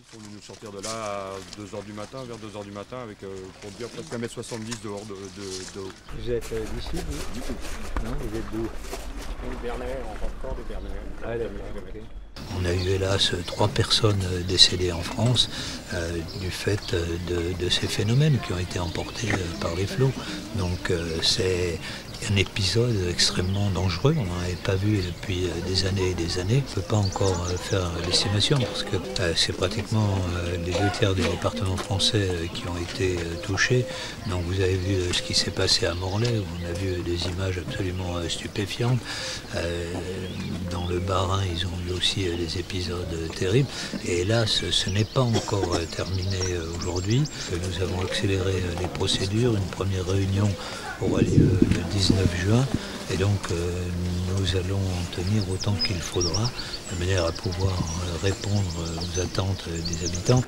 sont venus nous sortir de là à 2h du matin, vers 2h du matin, avec, euh, pour dire presque 1m70 dehors de, de, de- Vous êtes euh, d'ici, vous? Non, vous êtes d'où? Bernay, encore des Bernay. Ah, d'accord, ok. On a eu hélas trois personnes euh, décédées en France euh, du fait euh, de, ces phénomènes qui ont été emportés par les flots. Donc c'est un épisode extrêmement dangereux. On n'en avait pas vu depuis des années et des années. On ne peut pas encore faire l'estimation parce que c'est pratiquement les deux tiers des départements français qui ont été touchés. Donc vous avez vu ce qui s'est passé à Morlaix, on a vu des images absolument stupéfiantes. Euh, le Bas-Rhin, ils ont eu aussi euh, des épisodes euh, terribles. Et hélas, ce n'est pas encore euh, terminé euh, aujourd'hui. Euh, Nous avons accéléré euh, les procédures. Une première réunion aura lieu le 19 juin. Et donc, euh, nous allons en tenir autant qu'il faudra, de manière à pouvoir euh, répondre euh, aux attentes euh, des habitants.